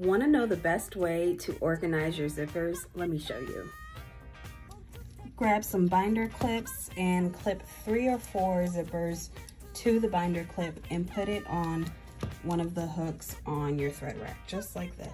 Want to know the best way to organize your zippers? Let me show you. Grab some binder clips and clip three or four zippers to the binder clip and put it on one of the hooks on your thread rack, just like this.